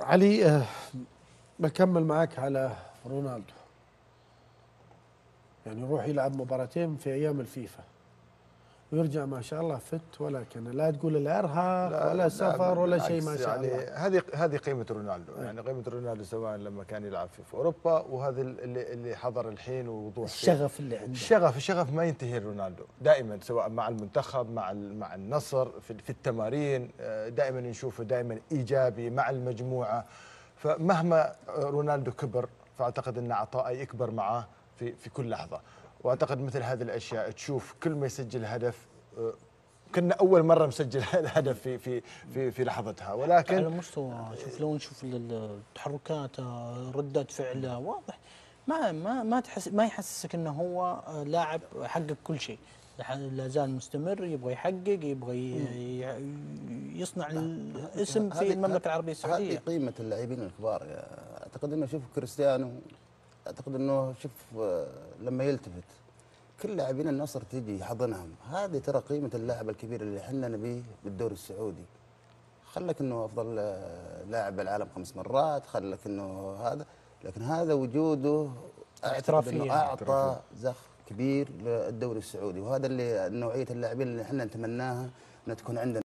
علي آه، بكمل معك على رونالدو. يعني يروح يلعب مباراتين في أيام الفيفا. ويرجع ما شاء الله فت ولا كان لا تقول لا ارهاق ولا سفر ولا شيء ما شاء يعني الله. هذه هذه قيمة رونالدو. يعني قيمة رونالدو سواء لما كان يلعب في, أوروبا وهذا اللي اللي حضر الحين ووضوح. الشغف اللي عنده. الشغف الشغف ما ينتهي رونالدو. دائما سواء مع المنتخب مع مع النصر في, في التمارين آه، دائما نشوفه دائما إيجابي مع المجموعة. فمهما رونالدو كبر فأعتقد أن عطاءه يكبر معاه في في كل لحظة. وأعتقد مثل هذه الأشياء تشوف كل ما يسجل هدف آه، كنا أول مرة مسجل الهدف في في في في لحظتها. على ولكن مستوى شوف لو نشوف التحركات ردة فعله واضح. ما ما ما تحس ما يحسسك إنه هو لاعب حقق كل شيء. لا زال مستمر يبغى يحقق يبغى يصنع الاسم هذه- في المملكه العربية هذه السعوديه قيمة اللاعبين الكبار. أعتقد إنه شوف كريستيانو أعتقد إنه شوف آه، لما يلتفت. كل لاعبين النصر تيجي يحضنهم. هذه ترى قيمة اللاعب الكبير اللي إحنا نبيه بالدوري السعودي. خلك إنه أفضل آه، لاعب العالم خمس مرات خلك إنه هذا. لكن هذا وجوده. إنه أعطى زخ كبير للدوري السعودي. وهذا اللي نوعية اللاعبين اللي إحنا نتمناها إنها تكون عندنا.